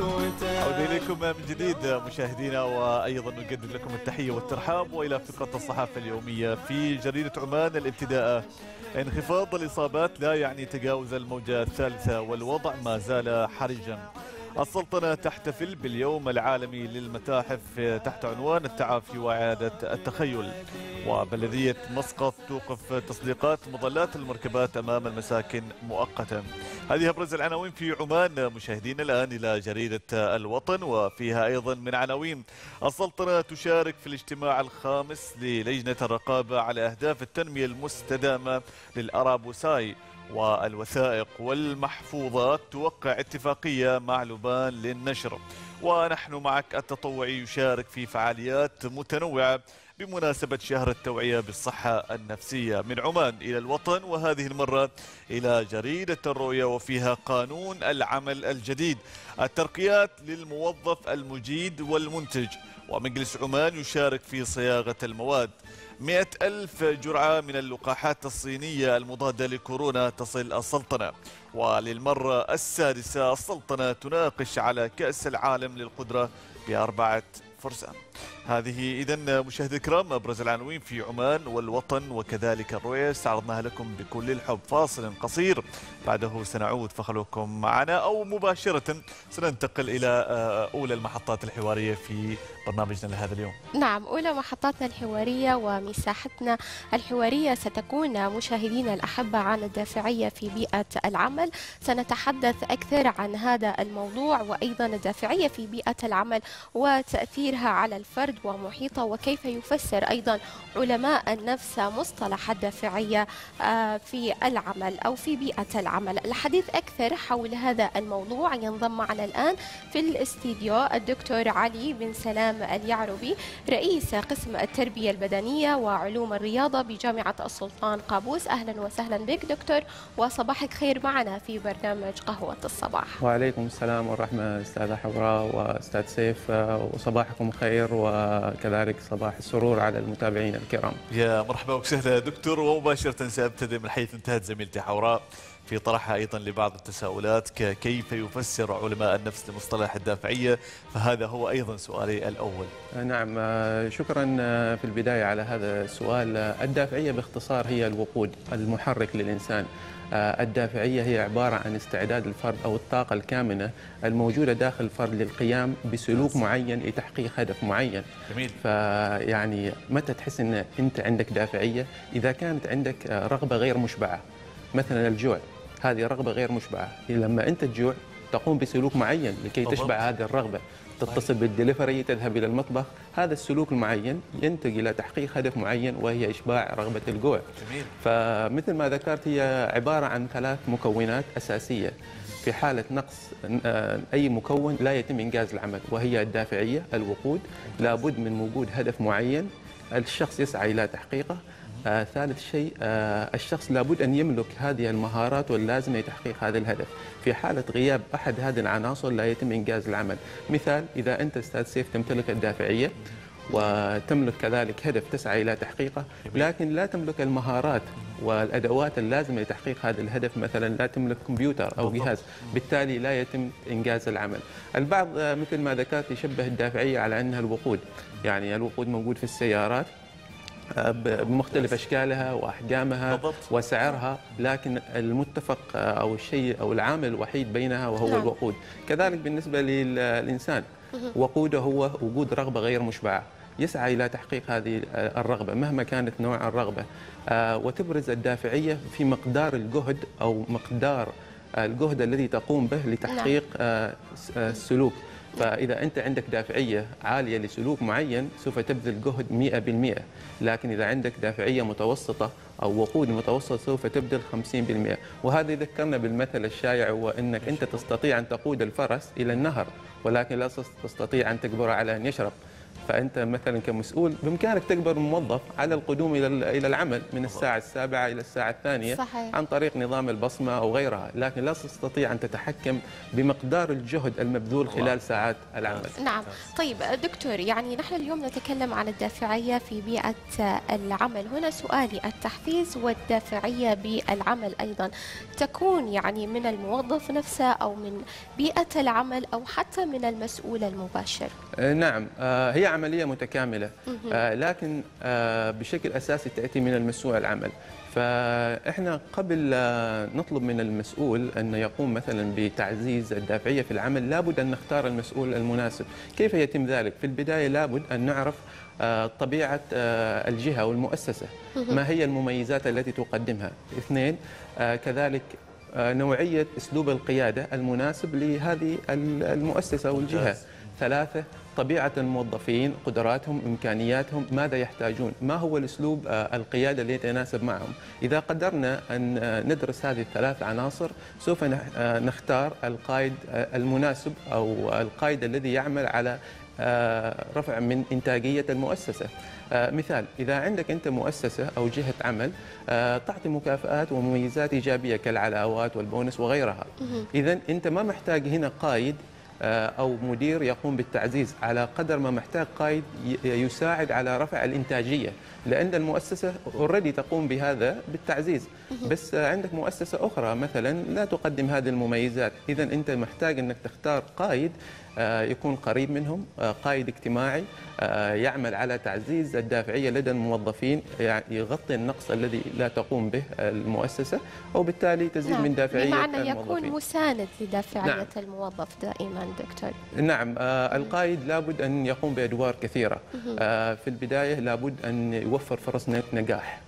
عودة إليكم من جديد مشاهدينا وأيضا نقدم لكم التحية والترحاب وإلى فقرة الصحافة اليومية في جريدة عمان. الابتداء انخفاض الإصابات لا يعني تجاوز الموجة الثالثة والوضع ما زال حرجا. السلطنة تحتفل باليوم العالمي للمتاحف تحت عنوان التعافي وإعادة التخيل. وبلدية مسقط توقف تصديقات مظلات المركبات أمام المساكن مؤقتا. هذه أبرز العناوين في عمان. مشاهدين الآن إلى جريدة الوطن وفيها أيضا من عناوين. السلطنة تشارك في الاجتماع الخامس للجنة الرقابة على أهداف التنمية المستدامة للأرابوساي. والوثائق والمحفوظات توقع اتفاقية مع لبنان للنشر. ونحن معك التطوعي يشارك في فعاليات متنوعة بمناسبة شهر التوعية بالصحة النفسية. من عمان إلى الوطن وهذه المرة إلى جريدة الرؤية وفيها قانون العمل الجديد. الترقيات للموظف المجيد والمنتج. ومجلس عمان يشارك في صياغة المواد. مئة ألف جرعة من اللقاحات الصينية المضادة لكورونا تصل السلطنة. وللمرة السادسة السلطنة تناقش على كأس العالم للقدرة بأربعة فرسان هذه إذا مشاهدي الكرام أبرز العناوين في عمان والوطن وكذلك الرؤية استعرضناها لكم بكل الحب فاصل قصير. بعده سنعود فخلوكم معنا أو مباشرة سننتقل إلى أولى المحطات الحوارية في برنامجنا لهذا اليوم. نعم أولى محطاتنا الحوارية ومساحتنا الحوارية ستكون مشاهدينا الأحبة عن الدافعية في بيئة العمل. سنتحدث أكثر عن هذا الموضوع وأيضا الدافعية في بيئة العمل وتأثيرها على الفرد ومحيطه وكيف يفسر أيضا علماء النفس مصطلح الدافعية في العمل أو في بيئة العمل. الحديث أكثر حول هذا الموضوع ينضم معنا الآن في الاستديو الدكتور علي بن سلام اليعربي رئيس قسم التربية البدنية وعلوم الرياضة بجامعة السلطان قابوس. أهلا وسهلا بك دكتور وصباحك خير معنا في برنامج قهوة الصباح. وعليكم السلام والرحمة أستاذة حوراء وأستاذ سيف وصباحكم خير وكذلك صباح السرور على المتابعين الكرام. يا مرحبا وسهلا دكتور. ومباشرة سأبتدئ من حيث انتهت زميلتي حوراء في طرحها أيضا لبعض التساؤلات كيف يفسر علماء النفس لمصطلح الدافعية فهذا هو أيضا سؤالي الأول. نعم شكرا في البداية على هذا السؤال. الدافعية باختصار هي الوقود المحرك للإنسان. الدافعية هي عبارة عن استعداد الفرد أو الطاقة الكامنة الموجودة داخل الفرد للقيام بسلوك معين لتحقيق هدف معين. جميل. فيعني متى تحس أن أنت عندك دافعية؟ إذا كانت عندك رغبة غير مشبعة. مثلا الجوع. هذه رغبة غير مشبعة. لما أنت تجوع تقوم بسلوك معين لكي تشبع هذه الرغبة. تتصل بالدليفري تذهب إلى المطبخ. هذا السلوك المعين ينتج إلى تحقيق هدف معين وهي إشباع رغبة الجوع. جميل. فمثل ما ذكرت هي عبارة عن ثلاث مكونات أساسية. في حالة نقص أي مكون لا يتم إنجاز العمل وهي الدافعية الوقود. لابد من وجود هدف معين. الشخص يسعى إلى تحقيقه. آه ثالث شيء آه الشخص لابد أن يملك هذه المهارات واللازمة لتحقيق هذا الهدف. في حالة غياب أحد هذه العناصر لا يتم إنجاز العمل. مثال إذا أنت أستاذ سيف تمتلك الدافعية وتملك كذلك هدف تسعى إلى تحقيقه لكن لا تملك المهارات والأدوات اللازمة لتحقيق هذا الهدف مثلا لا تملك كمبيوتر أو جهاز. بالتالي لا يتم إنجاز العمل. البعض مثل ما ذكرت يشبه الدافعية على أنها الوقود. يعني الوقود موجود في السيارات. بمختلف أشكالها وأحجامها بالضبط. وسعرها لكن المتفق أو الشيء أو العامل الوحيد بينها وهو نعم. الوقود. كذلك بالنسبة للإنسان وقوده هو وجود رغبة غير مشبعة. يسعى إلى تحقيق هذه الرغبة مهما كانت نوع الرغبة. آه، وتبرز الدافعية في مقدار الجهد أو مقدار الجهد الذي تقوم به لتحقيق آه، س- آه، السلوك. فإذا أنت عندك دافعية عالية لسلوك معين سوف تبذل جهد 100% لكن إذا عندك دافعية متوسطة أو وقود متوسط سوف تبذل 50% وهذا يذكرنا بالمثل الشائع هو أنك أنت تستطيع أن تقود الفرس إلى النهر ولكن لا تستطيع أن تجبره على أن يشرب. فأنت مثلا كمسؤول بإمكانك تجبر الموظف على القدوم إلى إلى العمل من الساعة السابعة إلى الساعة الثانية صحيح. عن طريق نظام البصمة أو غيرها لكن لا تستطيع أن تتحكم بمقدار الجهد المبذول خلال ساعات العمل. نعم. طيب دكتور يعني نحن اليوم نتكلم عن الدافعية في بيئة العمل. هنا سؤالي التحفيز والدافعية بالعمل أيضا تكون يعني من الموظف نفسه أو من بيئة العمل أو حتى من المسؤول المباشر؟ آه، نعم. آه، هي عملية متكاملة. آه، لكن آه، بشكل أساسي تأتي من المسؤول العمل. فإحنا قبل لا نطلب من المسؤول أن يقوم مثلا بتعزيز الدافعية في العمل لابد أن نختار المسؤول المناسب. كيف يتم ذلك؟ في البداية لابد أن نعرف آه، طبيعة آه، الجهة والمؤسسة. ما هي المميزات التي تقدمها؟ اثنين آه، كذلك آه، نوعية أسلوب القيادة المناسب لهذه المؤسسة والجهة. ثلاثة طبيعة الموظفين قدراتهم إمكانياتهم ماذا يحتاجون؟ ما هو الأسلوب آه، القيادة اللي يتناسب معهم؟ إذا قدرنا آه، ندرس هذه الثلاث عناصر سوف آه، نختار القائد آه، المناسب أو القائد الذي يعمل على رفع من إنتاجية المؤسسة. مثال إذا عندك أنت مؤسسة أو جهة عمل تعطي مكافآت ومميزات إيجابية كالعلاوات والبونس وغيرها. إذا أنت ما محتاج هنا قائد أو مدير يقوم بالتعزيز على قدر ما محتاج قائد يساعد على رفع الإنتاجية لأن المؤسسة already تقوم بهذا بالتعزيز. بس آه، عندك مؤسسة أخرى مثلا لا تقدم هذه المميزات إذا أنت محتاج أنك تختار قائد آه، يكون قريب منهم آه، قائد اجتماعي آه، يعمل على تعزيز الدافعية لدى الموظفين يعني يغطي النقص الذي لا تقوم به المؤسسة وبالتالي تزيد من دافعية بمعنى يكون الموظفين. مساند لدافعية نعم. الموظف دائما. دكتور. نعم آه، القائد لابد أن يقوم بأدوار كثيرة. آه، في البداية لابد أن يوفر فرص نجاح.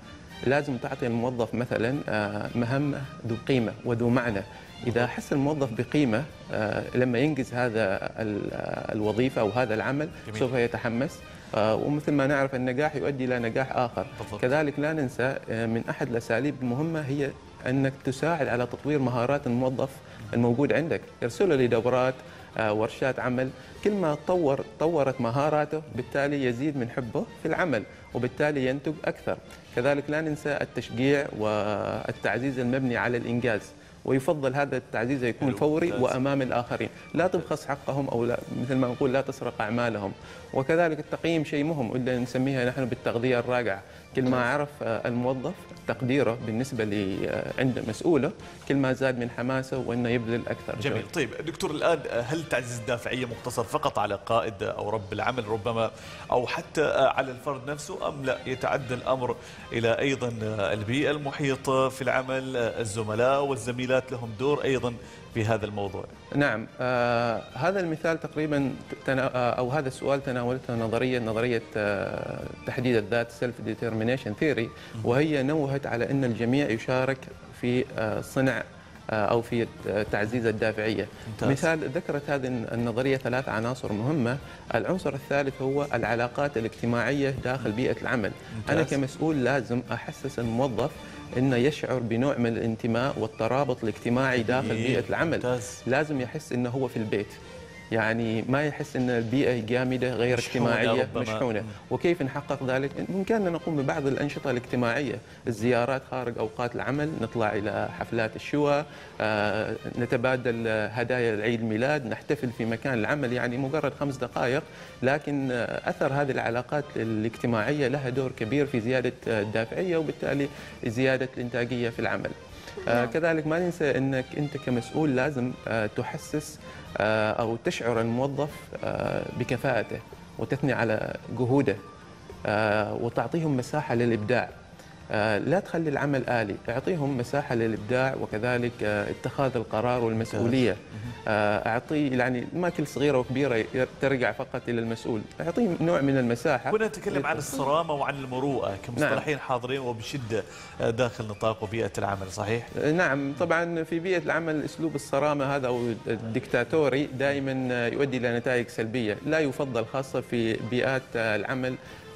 لازم تعطي الموظف مثلا آه، مهمة ذو قيمة وذو معنى. إذا حس الموظف بقيمة آه، لما ينجز هذا ال- الوظيفة أو هذا العمل جميل. سوف يتحمس. ومثل ما نعرف النجاح يؤدي إلى نجاح آخر. بالضبط. كذلك لا ننسى من أحد الأساليب المهمة هي أنك تساعد على تطوير مهارات الموظف الموجود عندك. ارسله لدورات ورشات عمل. كل ما طور طورت مهاراته بالتالي يزيد من حبه في العمل وبالتالي ينتج أكثر. كذلك لا ننسى التشجيع والتعزيز المبني على الإنجاز ويفضل هذا التعزيز يكون فوري. وأمام الآخرين، لا تبخس حقهم أو لا مثل ما نقول لا تسرق أعمالهم، وكذلك التقييم شيء مهم اللي نسميها نحن بالتغذية الراجعة، كل ما عرف آه، الموظف تقديره بالنسبة ل آه، عند مسؤوله، كل ما زاد من حماسه وإنه يبذل أكثر جميل جهد. طيب دكتور الآن هل تعزيز الدافعية مقتصر فقط على قائد أو رب العمل ربما أو حتى على الفرد نفسه أم لا يتعدى الأمر إلى أيضا البيئة المحيطة في العمل الزملاء والزميلات لهم دور أيضا في هذا الموضوع نعم آه هذا المثال تقريبا تنا آه أو هذا السؤال تناولته نظريه نظرية آه تحديد الذات self determination theory وهي نوهت على أن الجميع يشارك في آه صنع آه أو في آه، تعزيز الدافعية ممتاز. مثال ذكرت هذه النظرية ثلاث عناصر مهمة العنصر الثالث هو العلاقات الاجتماعية داخل بيئة العمل أنا ممتاز. كمسؤول لازم أحسس الموظف إنه يشعر بنوع من الانتماء والترابط الاجتماعي داخل جميل. بيئة العمل. لازم يحس إنه هو في البيت يعني ما يحس إن البيئة جامدة غير اجتماعية. مشحونة. وكيف نحقق ذلك؟ بامكاننا نقوم ببعض الأنشطة الاجتماعية. الزيارات خارج أوقات العمل نطلع إلى حفلات الشوى آه، نتبادل هدايا العيد ميلاد نحتفل في مكان العمل يعني مجرد خمس دقائق. لكن آه، أثر هذه العلاقات الاجتماعية لها دور كبير في زيادة آه، الدافعية وبالتالي زيادة الإنتاجية في العمل. آه، كذلك ما ننسى إنك أنت كمسؤول لازم آه، تحسس آه، أو تشعر الموظف آه، بكفاءته وتثني على جهوده آه، وتعطيهم مساحة للإبداع. لا تخلي العمل آلي. أعطيهم مساحة للإبداع وكذلك آه، اتخاذ القرار والمسؤولية. آه، أعطيه يعني ما كل صغيرة وكبيرة ترجع فقط إلى المسؤول. أعطيه نوع من المساحة. هنا نتكلم عن الصرامة وعن المروءة كمصطلحين حاضرين وبشدة داخل نطاق وبيئة العمل صحيح؟ نعم. طبعا في بيئة العمل أسلوب الصرامة هذا أو الدكتاتوري دائما يؤدي إلى نتائج سلبية. لا يفضل خاصة في بيئات العمل آه، آه،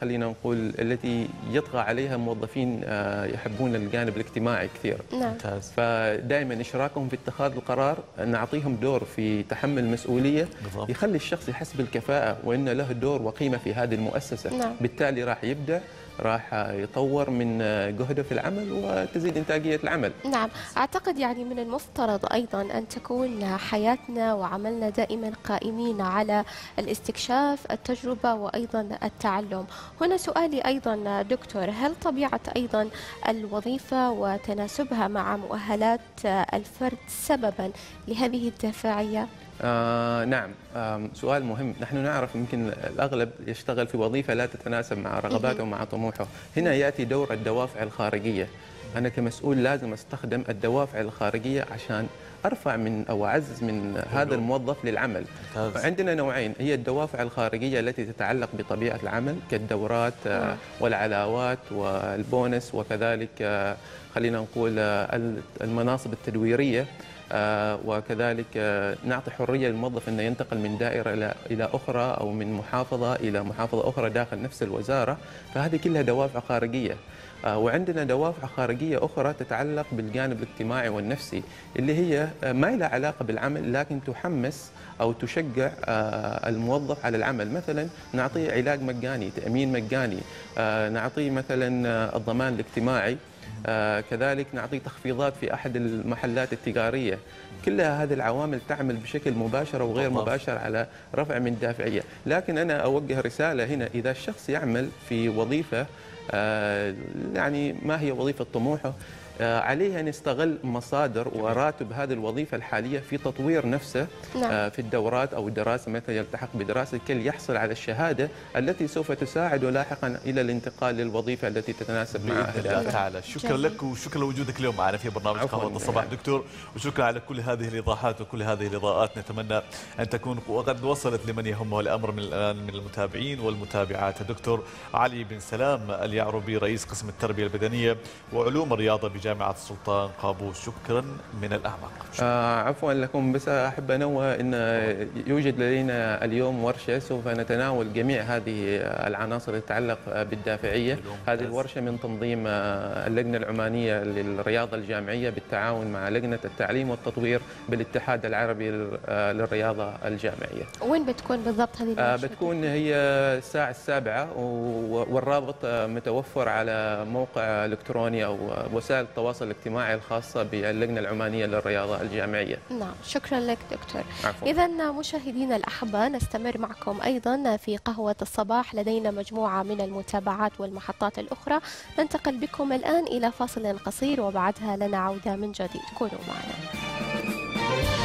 خلينا نقول التي يطغى عليها موظفين آه، يحبون الجانب الاجتماعي كثير. نعم. ممتاز. فدائما إشراكهم في اتخاذ القرار نعطيهم دور في تحمل المسؤوليه بالضبط. يخلي الشخص يحس بالكفاءة وإن له دور وقيمة في هذه المؤسسة. نعم. بالتالي راح يبدع راح يطور من جهده في العمل وتزيد إنتاجية العمل نعم أعتقد يعني من المفترض أيضا أن تكون حياتنا وعملنا دائما قائمين على الاستكشاف التجربة وأيضا التعلم هنا سؤالي أيضا دكتور هل طبيعة أيضا الوظيفة وتناسبها مع مؤهلات الفرد سببا لهذه الدافعية؟ آه نعم. آه سؤال مهم. نحن نعرف يمكن الأغلب يشتغل في وظيفة لا تتناسب مع رغباته ومع طموحه. هنا يأتي دور الدوافع الخارجية. أنا كمسؤول لازم أستخدم الدوافع الخارجية عشان أرفع من أو أعزز من هذا الموظف للعمل. عندنا نوعين. هي الدوافع الخارجية التي تتعلق بطبيعة العمل كالدورات آه، نعم. والعلاوات والبونس وكذلك آه، خلينا نقول آه، المناصب التدويرية. وكذلك آه، نعطي حرية للموظف إنه ينتقل من دائرة إلى إلى أخرى أو من محافظة إلى محافظة أخرى داخل نفس الوزارة. فهذه كلها دوافع خارجية. آه، وعندنا دوافع خارجية أخرى تتعلق بالجانب الاجتماعي والنفسي اللي هي آه، ما لها علاقة بالعمل لكن تحمس أو تشجع آه، الموظف على العمل. مثلا نعطيه علاج مجاني تأمين مجاني. آه، نعطيه مثلا آه، الضمان الاجتماعي. آه، كذلك نعطي تخفيضات في أحد المحلات التجارية. كلها هذه العوامل تعمل بشكل مباشر وغير. مباشر على رفع من الدافعية. لكن أنا أوجه رسالة هنا إذا الشخص يعمل في وظيفة آه، يعني ما هي وظيفة طموحه؟ آه، عليه أن يستغل مصادر وراتب هذه الوظيفة الحالية في تطوير نفسه نعم آه، في الدورات أو الدراسة مثلا يلتحق بدراسة كي يحصل على الشهادة التي سوف تساعده لاحقا إلى الانتقال للوظيفة التي تتناسب مع أهدافه. تعالى شكرا. لك وشكرا لوجودك اليوم معنا في برنامج. قهوه الصباح دكتور وشكرا على كل هذه الإيضاحات وكل هذه الإضاءات نتمنى أن تكون وقد وصلت لمن يهمه الأمر من الآن من المتابعين والمتابعات دكتور علي بن سلام اليعربي رئيس قسم التربية البدنية وعلوم الرياضة بجامعه السلطان قابوس شكرا من الأعماق شكراً. آه عفوا لكم بس أحب انوه إن يوجد لدينا اليوم ورشة سوف نتناول جميع هذه العناصر التي تتعلق بالدافعية، ممتاز. هذه الورشة من تنظيم آه، اللجنة العمانية للرياضه الجامعية بالتعاون مع لجنة التعليم والتطوير بالاتحاد العربي آه، للرياضه الجامعية. وين بتكون بالضبط هذه آه، الورشة؟ بتكون هي الساعة السابعة والرابط متوفر على موقع إلكتروني أو وسائل التواصل الاجتماعي الخاصة باللجنة العمانية للرياضة الجامعية. نعم شكرا لك دكتور. إذا مشاهدينا الأحبة نستمر معكم أيضا في قهوة الصباح. لدينا مجموعة من المتابعات والمحطات الأخرى. ننتقل بكم الآن إلى فاصل قصير وبعدها لنا عودة من جديد. كونوا معنا.